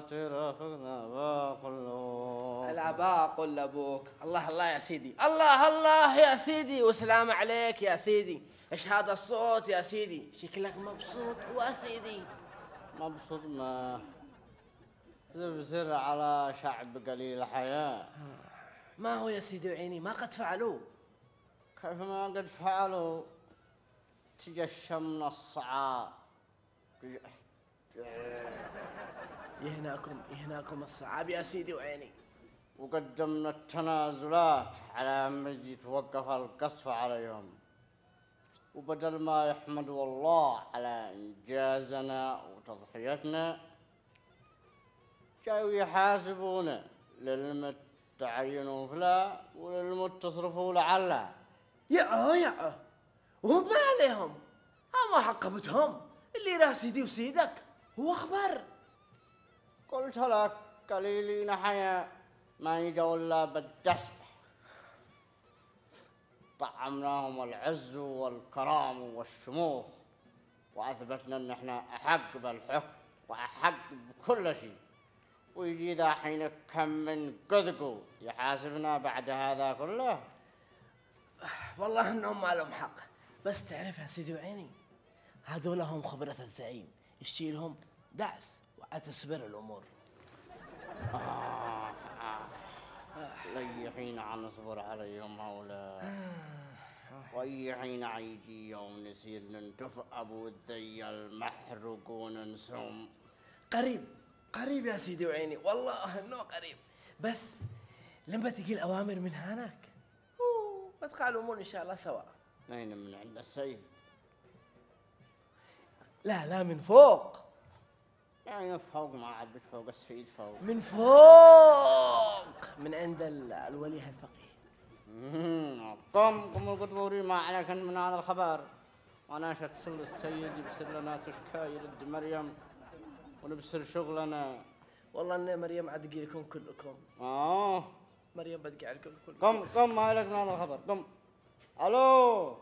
ترافقنا باقلو الأباء قل لأبوك. الله الله يا سيدي. الله الله يا سيدي. وسلام عليك يا سيدي. إيش هذا الصوت يا سيدي؟ شكلك مبسوط. وسيدي مبسوط ما. تبصر على شعب قليل حياة ما هو يا سيدي وعيني؟ ما قد فعلوا. كيف ما قد فعلوا؟ تجشمنا الصعاب يهناكم يهناكم الصعاب يا سيدي وعيني. وقدمنا التنازلات على من يتوقف القصف عليهم وبدل ما يحمدوا الله على إنجازنا وتضحيتنا جاوا يحاسبونا للمت تعينوا فلا وللمت تصرفوا لعله يا يا وهم ما عليهم. ما حقبتهم اللي له سيدي وسيدك هو اخبر قلت لك قليلين حياة ما يجوا إلا بالدسم طعمناهم العز والكرام والشموخ وأثبتنا أن إحنا أحق بالحكم وأحق بكل شيء. ويجي ذا حين كم من قذقو يحاسبنا بعد هذا كله. والله إنهم ما لهم حق. بس تعرف يا سيدي وعيني هذول هم خبرة الزعيم يشيلهم دعس. وتصبر الأمور. آه آه حين عنصبر عليهم هؤلاء وأي حين عيجي يوم نسير ننتف أبو الذي المحروقون نسهم قريب قريب يا سيدي وعيني. والله إنه قريب. بس لما تجي الأوامر من هناك؟ بتقع الأمور إن شاء الله سوا. نين من عند السيد؟ لا لا من فوق. يعني فوق ما عاد فوق السيد فوق. من فوق! من عند ال- الولي الفقيه. قم قم القطبوري ما عليك من هذا الخبر. وأنا اتصل السيد يبصر لنا تشكاي يرد مريم ونبصر شغلنا. والله أن مريم عدقي لكم كلكم. آه. مريم بدقي عليكم كلكم. قم قم ما عليك من هذا الخبر؟ قم ألو!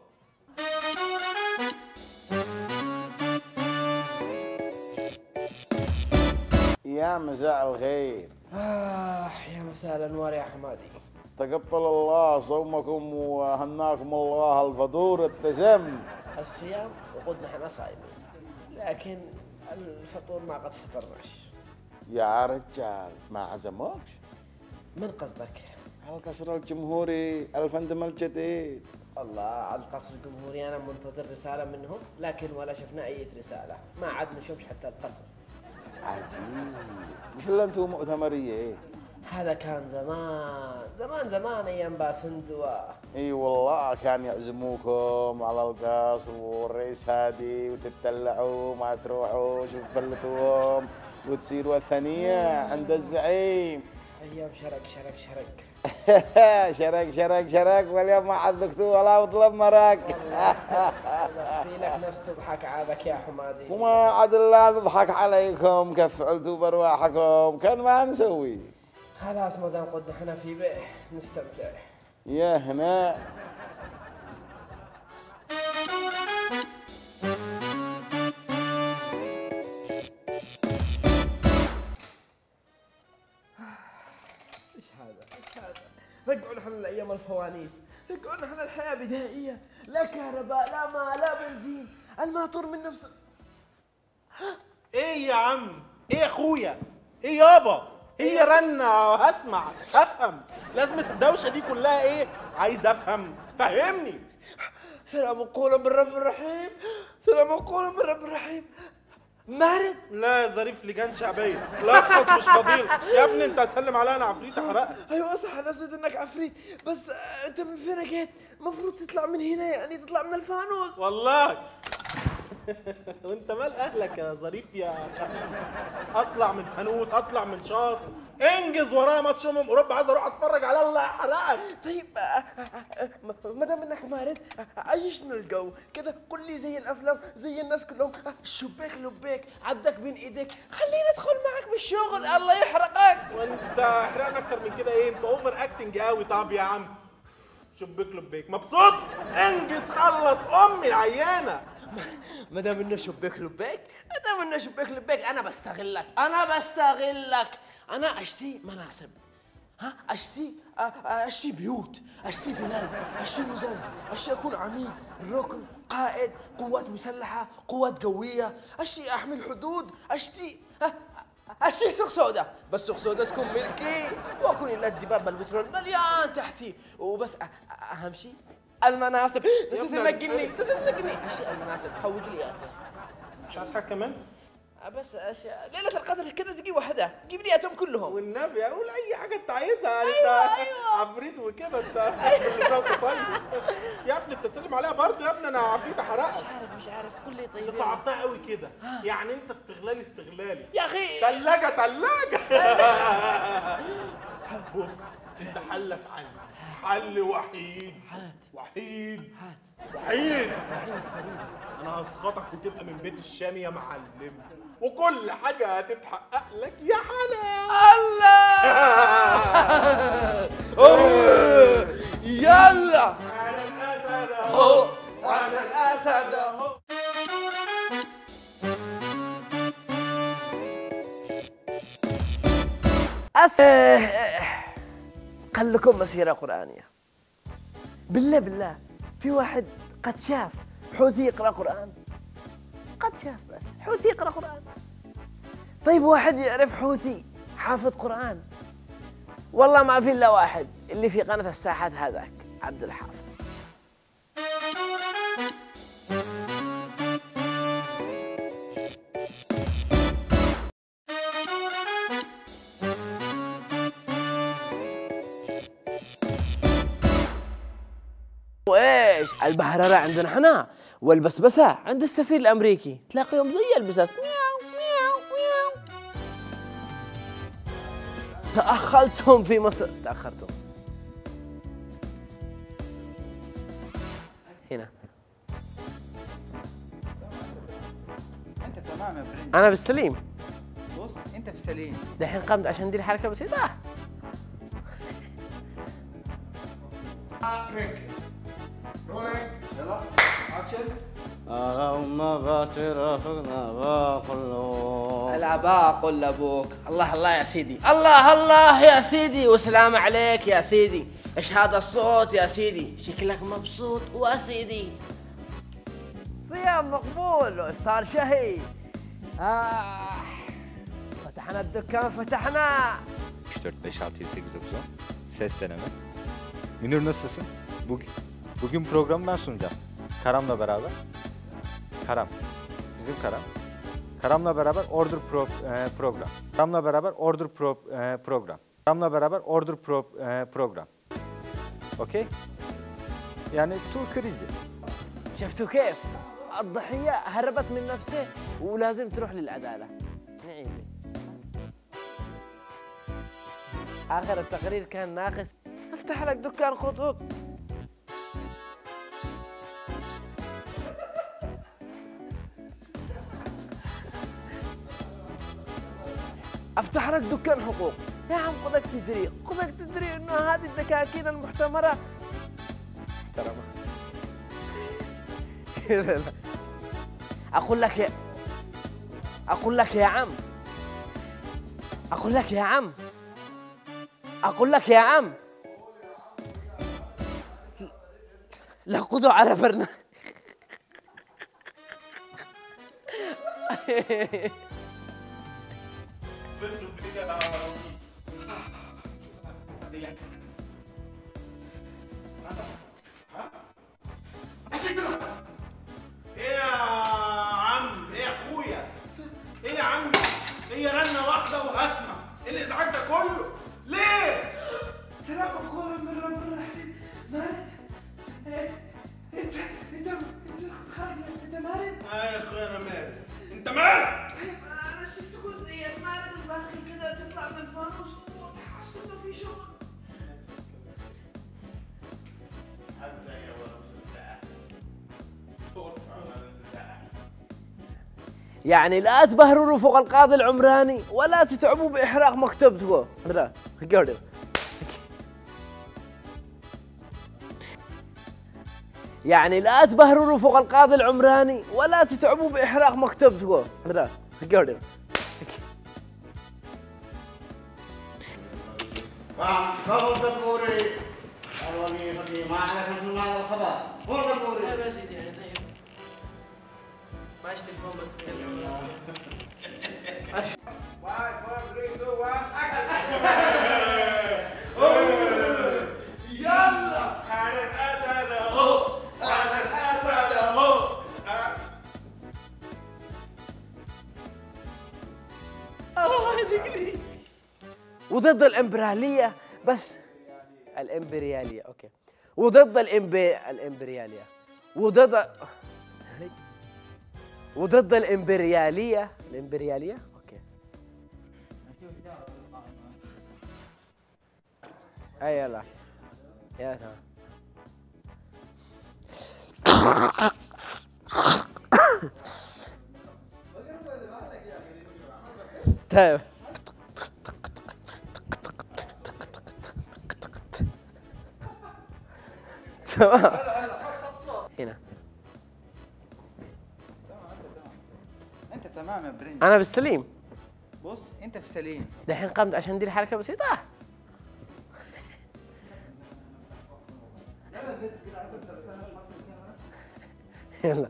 يا مساء الخير. آه يا مساء الأنوار يا حمادي. تقبل الله صومكم وهناكم الله الفطور التسم الصيام وقد نحن صايمين لكن الفطور ما قد فطرناش. يا رجال ما عزموكش؟ من قصدك؟ القصر الجمهوري الفندم الجديد الله على القصر الجمهوري أنا منتظر رسالة منهم لكن ولا شفنا أي رسالة. ما عاد نشوفش حتى القصر. عجيب. أنتم مؤتمرية. هذا كان زمان زمان زمان أيام باسندوا. إي والله كان يعزموكم على القصر والرئيس هادي وتتدلعوا ما تروحوا شوف بلتوهم وتصيروا الثانية عند الزعيم. أيام شرق شرق شرق. شرك شرك شرك واليوم ما حذقتوا ولا وطلب مرق. لك ناس تضحك عادك يا حمادي. وما عاد الله نضحك عليكم كيف فعلتوا برواحكم. كان ما نسوي. خلاص ما دام قد نحن في بيه نستمتع. يا هنا. إيش هذا؟ إيش هذا؟ رجعوا نحن لأيام الفوانيس. رجعوا نحن الحياة بدائيه لا كهرباء لا ماء لا بنزين. الماطور من نفسه إيه يا عم؟ إيه يا أخويا؟ إيه يابا هي رنة؟ هسمع افهم لازمة الدوشة دي كلها إيه؟ عايز أفهم. فهمني. سلام قولا من رب الرحيم. سلام قولا من رب الرحيم. مارد لا يا ظريف لجان شعبية. لخص مش فضيل. يا ابني انت هتسلم عليا أنا عفريت احرقك أيوه صح أنا نسيت إنك عفريت. بس آه، أنت من فين جيت؟ المفروض تطلع من هنا يعني تطلع من الفانوس. والله. وانت مال اهلك يا ظريف يا خفيف. اطلع من فانوس اطلع من شاص. انجز ورايا ماتش امم اوروبا عايز أروح اتفرج على الله يحرقك طيب آه، آه، آه، ما دام انك آه، عيشنا الجو. كده لي زي الافلام زي الناس كلهم. شباك لباك عبدك بين ايديك. خليني ادخل معك بالشغل الله يحرقك. وانت حرقنا أكتر من كده إيه؟ انت over acting قوي. طب يا عم. شبيك لبيك مبسوط؟ انجز خلص. امي العيانة. ما دام إنه شبيك لبيك ما دام إنه شبيك لبيك أنا بستغلك. أنا بستغلك. أنا اشتي مناصب. ها؟ اشتي أ- أ- اشتي بيوت اشتي فلل اشتي مزاز اشتي أكون عميد ركن قائد قوات مسلحة قوات قوية. اشتي احمي الحدود اشتي اشتي سوق سوداء. بس سوق سوداء تكون ملكي وأكون إلا الدباب البترول مليان تحتي. وبس أهم شيء المناصب. نسيت ابني. تنقلني نسيت تنقلني أشياء المناصب. حوق لي اياها مش عايز حاجة كمان؟ بس أشياء. ليلة القدر كذا دقيقه واحدة. جيب لي اياهم كلهم. والنبي أقول أي حاجة أنت عايزها. أنت عفريت وكده أنت. طيب. يا ابني أنت سلم عليها برضه يا ابني. أنا عفريت احرقك مش عارف مش عارف. قول لي طيب. أنت صعبتها قوي كده. يعني أنت استغلالي استغلالي. يا أخي. تلاجة تلاجة. بص انت حلك عندي حل وحيد. هات. وحيد. هات. وحيد. وحيد فريد. أنا هسخطك وتبقى من بيت الشام يا معلم. وكل حاجة هتتحقق لك يا حلال. الله. يلا! على الأسد هو على الأسد هو أس قال لكم مسيرة قرآنية. بالله بالله. في واحد قد شاف حوثي يقرأ قرآن. قد شاف بس. حوثي يقرأ قرآن. طيب واحد يعرف حوثي حافظ قرآن؟ والله ما في إلا واحد اللي في قناة الساحات هذاك عبد الحافظ. وإيش؟ البهررة عندنا إحنا والبسبسة عند السفير الأمريكي. تلاقيهم زي البساس. مياو مياو مياو. تأخرتم في مصر. تأخرتم. هنا. أنت تمام يا برنس. أنا بالسليم. بص أنت في دحين قمت عشان ادير حركة بسيطة اللهم باتر فقنا باقلو الاباء قل لأبوك. الله الله يا سيدي. الله الله يا سيدي. وسلام عليك يا سيدي. إيش هذا الصوت يا سيدي؟ شكلك مبسوط. وسيدي صيام مقبول. وافطار شهي آه. فتحنا الدكان فتحنا 3, 4, 5, 6, 7, 8, 9, 10. Ses deneme. Münir nasılsın? Bugün, bugün programı ben sunacağım. Karam'la beraber. Karam. Bizim Karam. Karam'la beraber order pro, e, program. Karam'la beraber order pro, e, program. Karam'la beraber order pro, e, program. Okey? Yani tur krizi. شفتوا كيف الضحية هربت من نفسه ولازم تروح للعدالة نعيم آخر التقرير كان ناقص افتح لك دكان خطوط افتح لك دكان حقوق. يا عم خذك تدري خذك تدري إنه هذه الدكاكين المحتمرة. محترمة. أقول لك يا أقول لك يا عم. أقول لك يا عم. أقول لك يا عم. لا خذوا على برنامج. إيه يعني لا تبهروا فوق القاضي العمراني ولا تتعبوا بإحراق مكتبته. يعني لا تبهروا فوق القاضي العمراني ولا تتعبوا بإحراق مكتبته. ما هذا الخبر هو معيش تليفون بس. وضد الإمبريالية بس الإمبريالية okay. وضد الإمبريالية. وضد وضد الإمبريالية. الإمبريالية؟ okay. اي يلا. يا تمام طيب. تمام. هنا. تمام يا برنس. أنا بالسليم. بص أنت في سليم. دحين قمت عشان ندير حركه بسيطة. يلا.